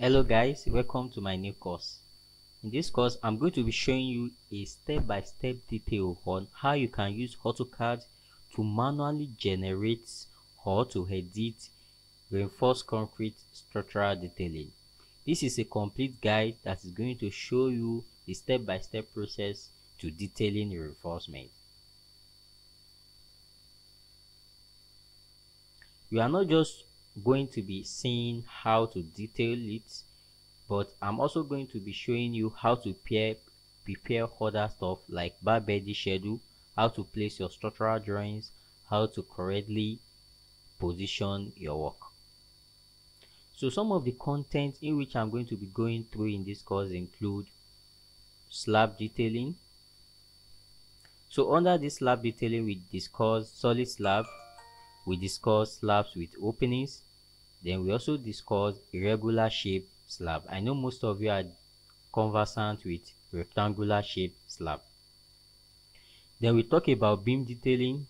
hello guys. Welcome to my new course. In this course i'm going to be showing you a step-by-step -step detail on how you can use AutoCAD to manually generate or to edit reinforced concrete structural detailing. This is a complete guide that is going to show you the step-by-step -step process to detailing reinforcement. You are not just going to be seeing how to detail it but i'm also going to be showing you how to prepare prepare other stuff like bar bending schedule how to place your structural drawings how to correctly position your work. So some of the content in which i'm going to be going through in this course include slab detailing. So under this slab detailing we discuss solid slab we discuss slabs with openings then we also discuss irregular shape slab. I know most of you are conversant with rectangular shape slab. Then we talk about beam detailing,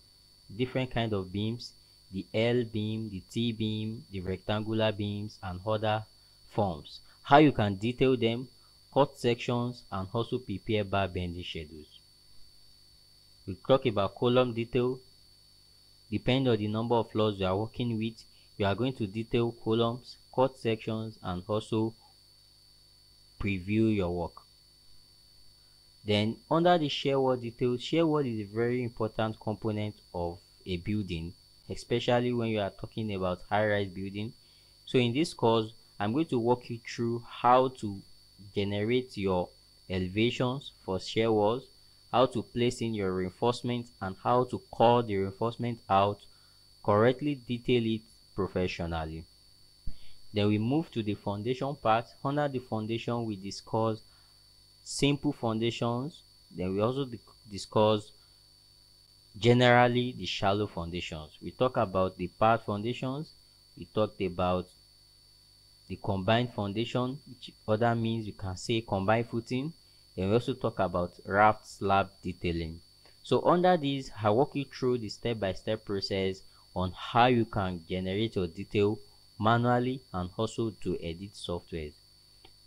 different kind of beams, the L beam, the T beam, the rectangular beams and other forms. How you can detail them, cut sections and also prepare bar bending schedules. We talk about column detail, depending on the number of floors you are working with, you are going to detail columns, cut sections and also preview your work. Then under the shear wall details, shear wall is a very important component of a building, especially when you are talking about high-rise building. So in this course, I'm going to walk you through how to generate your elevations for shear walls, how to place in your reinforcement and how to call the reinforcement out, correctly detail it professionally. Then we move to the foundation part. Under the foundation, we discuss simple foundations. Then we also discuss generally the shallow foundations. We talk about the pad foundations. We talked about the combined foundation, which other means you can say combined footing. Then we also talk about raft slab detailing. So under this, I walk you through the step-by-step -step process on how you can generate your detail manually and also to edit softwares.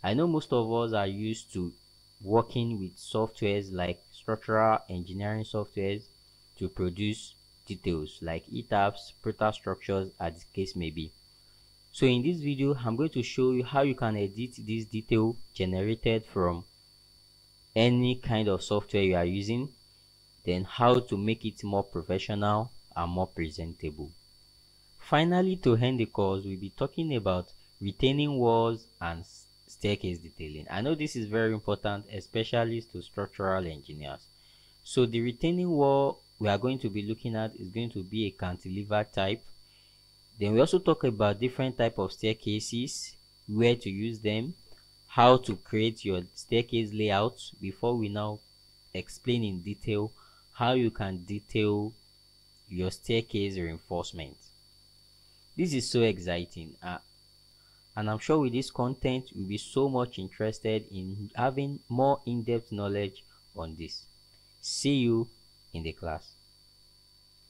I know most of us are used to working with softwares like structural engineering softwares to produce details like ETABS, ProtaStructures as the case may be. So in this video, I'm going to show you how you can edit this detail generated from any kind of software you are using, then how to make it more professional and more presentable. Finally, to end the course, we'll be talking about retaining walls and staircase detailing. I know this is very important, especially to structural engineers. So the retaining wall we are going to be looking at is going to be a cantilever type. Then we also talk about different type of staircases, where to use them, how to create your staircase layout before we now explain in detail how you can detail your staircase reinforcement. This is so exciting uh, and I'm sure with this content you'll be so much interested in having more in-depth knowledge on this. See you in the class.